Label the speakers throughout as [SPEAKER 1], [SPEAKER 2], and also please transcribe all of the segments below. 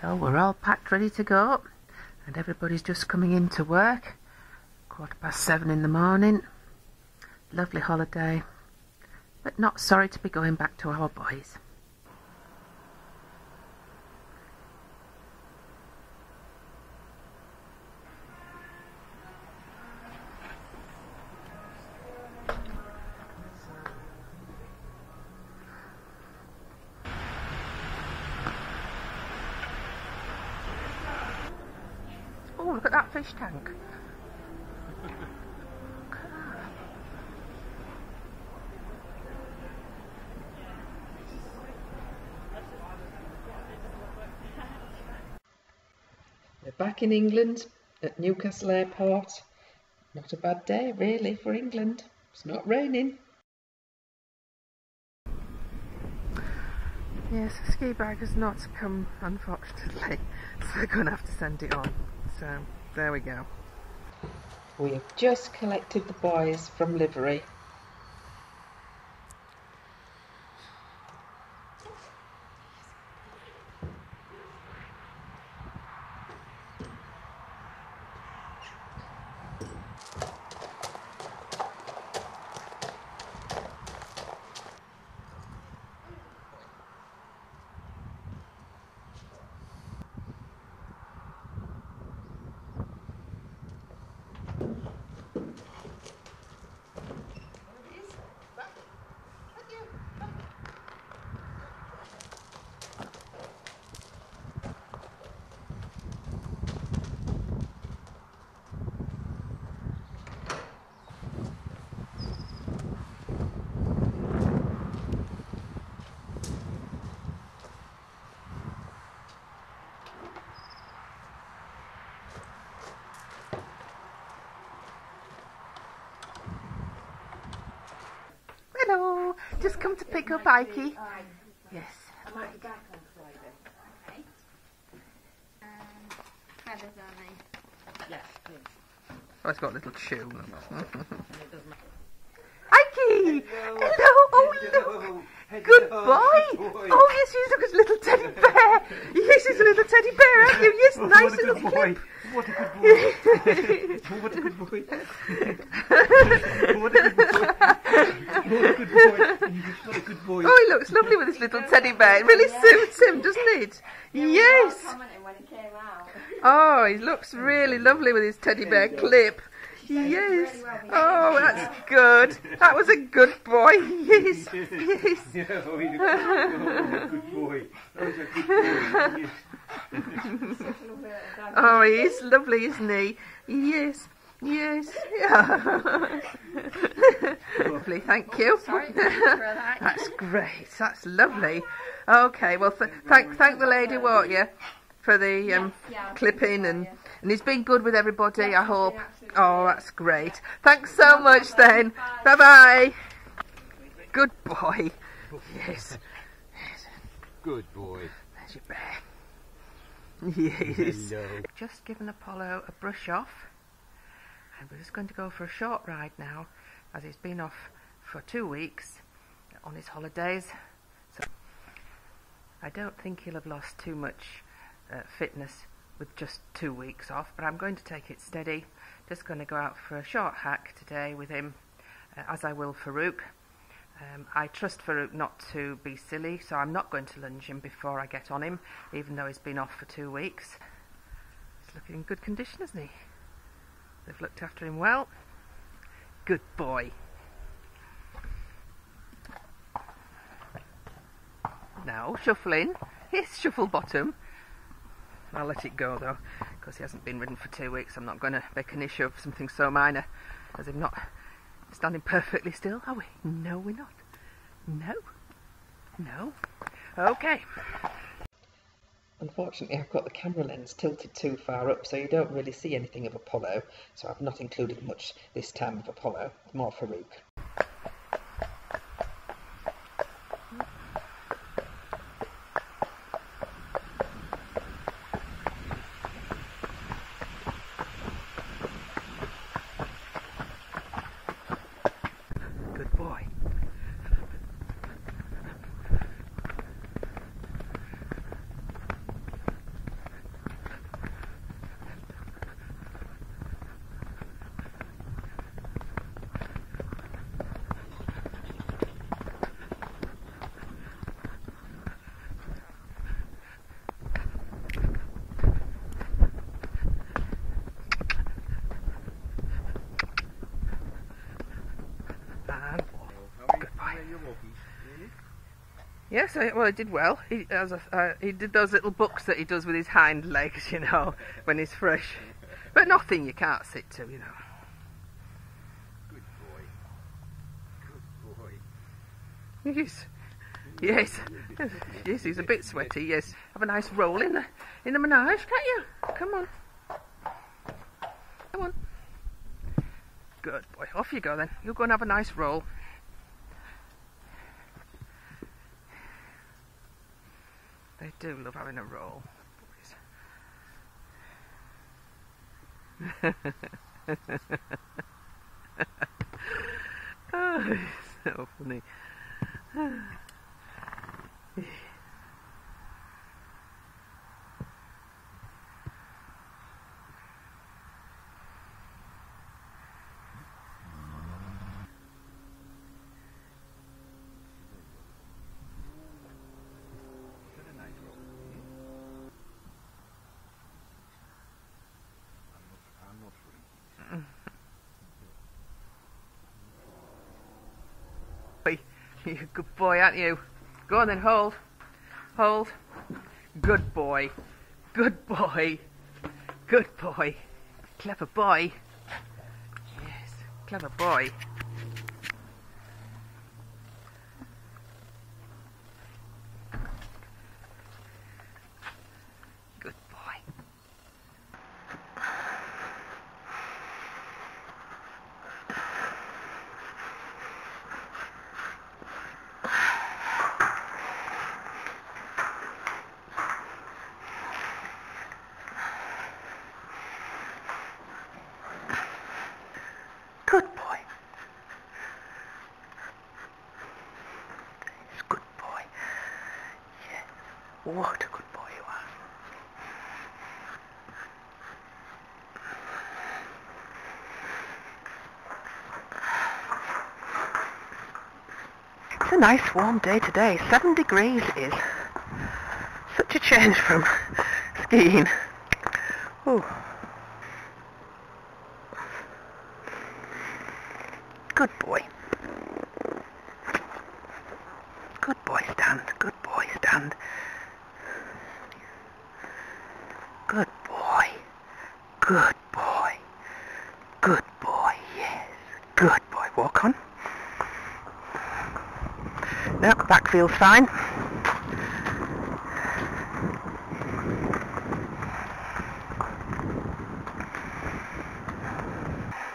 [SPEAKER 1] So we're all packed ready to go and everybody's just coming in to work. Quarter past seven in the morning. Lovely holiday, but not sorry to be going back to our boys. Look at that fish tank. We're back in England at Newcastle Airport. Not a bad day, really, for England. It's not raining. Yes, the ski bag has not come, unfortunately, so we're going to have to send it on. So, there we go. We have just collected the boys from livery. Hello, just come to pick up Ikey. Yes. I might be back on Friday. Okay. Um. Oh, it's got a little shoe. Ikey! Hello! Oh, look! Good boy! Oh, yes, you look his little teddy bear! Yes, he's a little teddy bear, aren't you? Yes, nice little
[SPEAKER 2] boy. What a good boy. what a good boy. what a good boy. What a good boy. Good boy.
[SPEAKER 1] Oh, he looks lovely with his little teddy bear. It really suits him, doesn't it? Yes.
[SPEAKER 3] commenting when it came out.
[SPEAKER 1] Oh, he looks really lovely with his teddy bear clip. Yes. Oh, that's good. That was a good boy. Yes. Yes.
[SPEAKER 2] Yeah, oh, he looks, oh, good boy. That was a good boy.
[SPEAKER 1] Oh, he is lovely, isn't he? Yes. Yes. lovely, thank you.
[SPEAKER 3] Sorry, for that.
[SPEAKER 1] That's great. That's lovely. Okay, well, th- thank thank the lady, won't you, for the um,
[SPEAKER 3] yeah,
[SPEAKER 1] clipping and
[SPEAKER 3] that,
[SPEAKER 1] and he's been good with everybody. I
[SPEAKER 3] Yeah, he's been
[SPEAKER 1] hope. Oh, that's great. Thanks so much, then. Bye bye. Good boy. Yes.
[SPEAKER 2] Good boy.
[SPEAKER 1] There's your bear. Yes.
[SPEAKER 2] Hello.
[SPEAKER 1] Just given Apollo a brush off, and we're just going to go for a short ride now, as he's been off for two weeks on his holidays. So I don't think he'll have lost too much uh, fitness with just two weeks off, but I'm going to take it steady. Just going to go out for a short hack today with him, uh, as I will Farouk. Um, I trust Farouk not to be silly, so I'm not going to lunge him before I get on him, even though he's been off for two weeks. He's looking in good condition, isn't he? They've looked after him well. Good boy. Now, shuffling. Yes, shuffle bottom. I'll let it go though, because he hasn't been ridden for two weeks. I'm not going to make an issue of something so minor as him not standing perfectly still, are we? No, we're not. No. No. Okay. Unfortunately, I've got the camera lens tilted too far up, so you don't really see anything of Apollo. So I've not included much this time of Apollo. More Farouk. Good boy.
[SPEAKER 4] Yes, I, well, he did well. He, as a, uh, he did those little books that he does with his hind legs, you know, when he's fresh. But nothing you can't sit to, you know.
[SPEAKER 2] Good boy. Good boy.
[SPEAKER 4] Yes, yes, yes. He's a bit sweaty. Yes, have a nice roll in the in the menage, can't you? Come on, come on. Good boy. Off you go then. You go and have a nice roll. They do love having a roll. oh, so funny.
[SPEAKER 2] Is that a nice roll? I'm not, I'm not free.
[SPEAKER 4] You're a good boy, aren't you? Go on then, hold. Hold. Good boy. Good boy. Good boy. Clever boy. Yes, clever boy. What a good boy you are. It's a nice warm day today. Seven degrees is. Such a change from skiing. Oh. Good boy. Good boy, stand. Good boy, stand. Good boy. Good boy. Good boy, yes. Good boy. Walk on. No, back feels fine.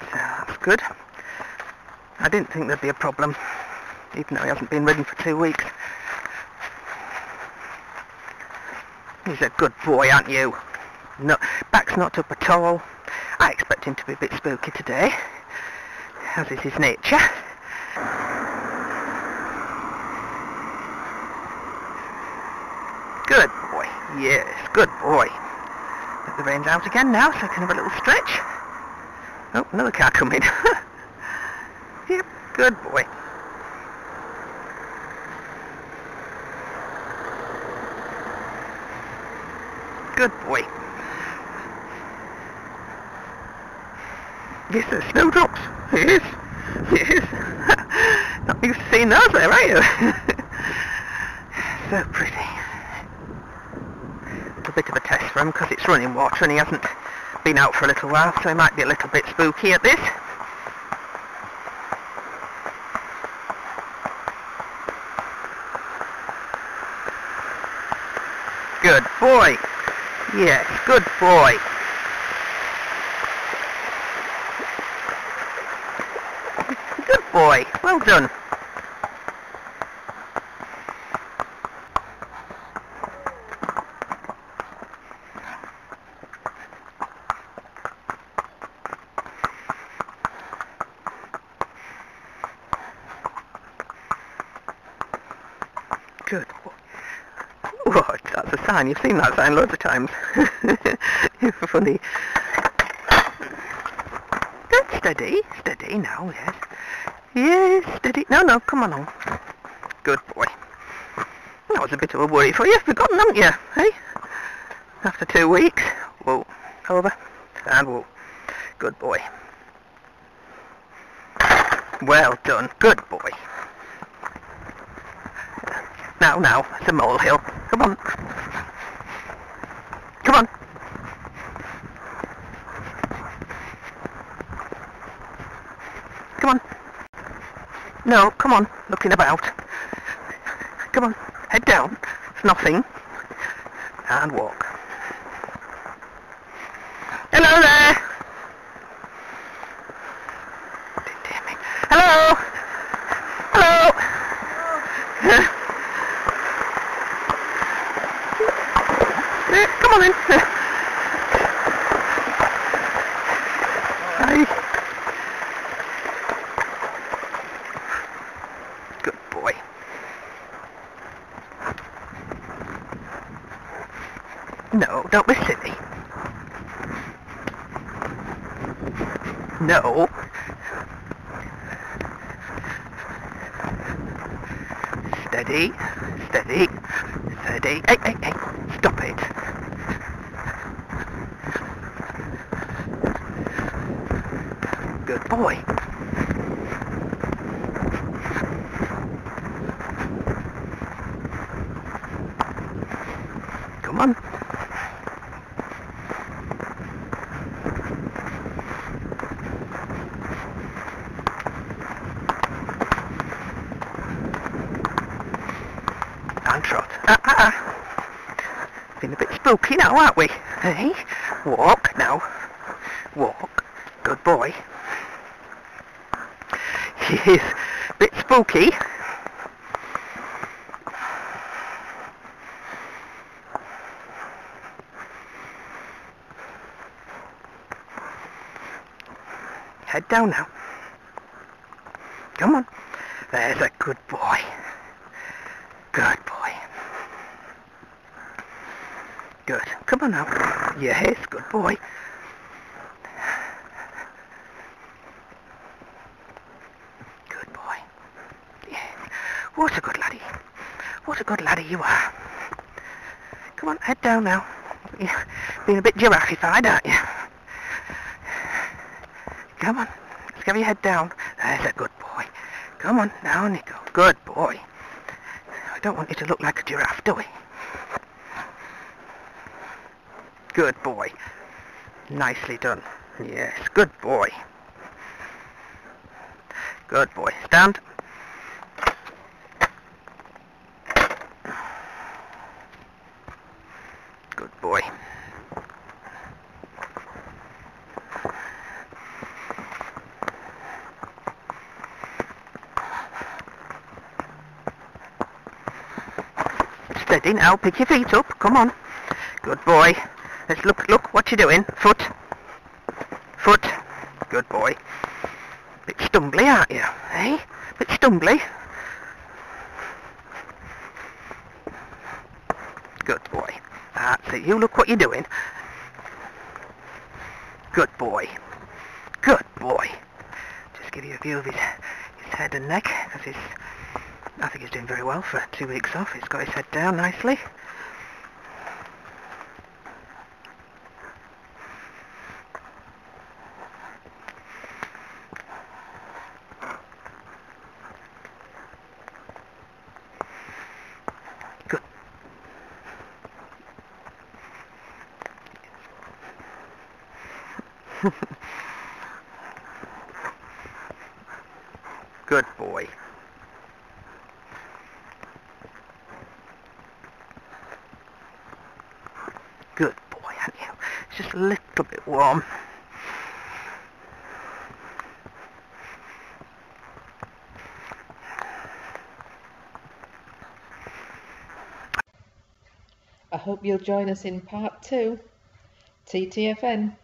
[SPEAKER 4] So that's good. I didn't think there'd be a problem, even though he hasn't been ridden for two weeks. He's a good boy, aren't you? No, back's not up at all. I expect him to be a bit spooky today, as is his nature. Good boy, yes, good boy. Let the reins out again now so I can have a little stretch. Oh, another car coming. Yep, good boy. Good boy. Yes, there's snowdrops. Yes, yes. Not used to seeing those there, are you? so pretty. It's a bit of a test for him because it's running water and he hasn't been out for a little while, so he might be a little bit spooky at this. Good boy. Yes, good boy. Good boy. Well done. Good. What? That's a sign. You've seen that sign loads of times. Funny. Good, steady. Steady now, yes. Yes, steady. No, no, come on on. Good boy. That was a bit of a worry for you. Forgotten, haven't you? Hey? After two weeks. Whoa. Over. And whoa. Good boy. Well done. Good boy. now, now. It's a molehill. Come on. Come on. No, come on. Looking about. Come on. Head down. It's nothing. And walk. Hello there. Dear me. Hello. Hello. Eh, Come on in. Hi. Good boy. No, don't be silly. No. Steady, steady, steady. Hey, hey, hey, stop it. Good boy. Come on. And trot. Ah, ah, ah. Spooky now, aren't we? Hey? Walk now. Walk. Good boy. He is a bit spooky. Head down now. Come on. There's a good boy. Good boy. Good. Come on now. Yes, good boy. Good boy. Yes. What a good laddie. What a good laddie you are. Come on, head down now. You're being a bit giraffified, aren't you? Come on. Let's get your head down. There's a good boy. Come on, down you go. Good boy. I don't want you to look like a giraffe, do we? Good boy. Nicely done. Yes, good boy. Good boy. Stand. Good boy. Steady now. Pick your feet up. Come on. Good boy. Let's look. Look what you're doing. Foot. Foot. Good boy. Bit stumbly, aren't you? Eh? Bit stumbly. Good boy. That's it. You look what you're doing. Good boy. Good boy. Just give you a view of his, his head and neck, because he's, I think he's doing very well for two weeks off. He's got his head down nicely. Good. Good boy. Good boy, aren't you? It's just a little bit warm.
[SPEAKER 1] I hope you'll join us in part two. TTFN.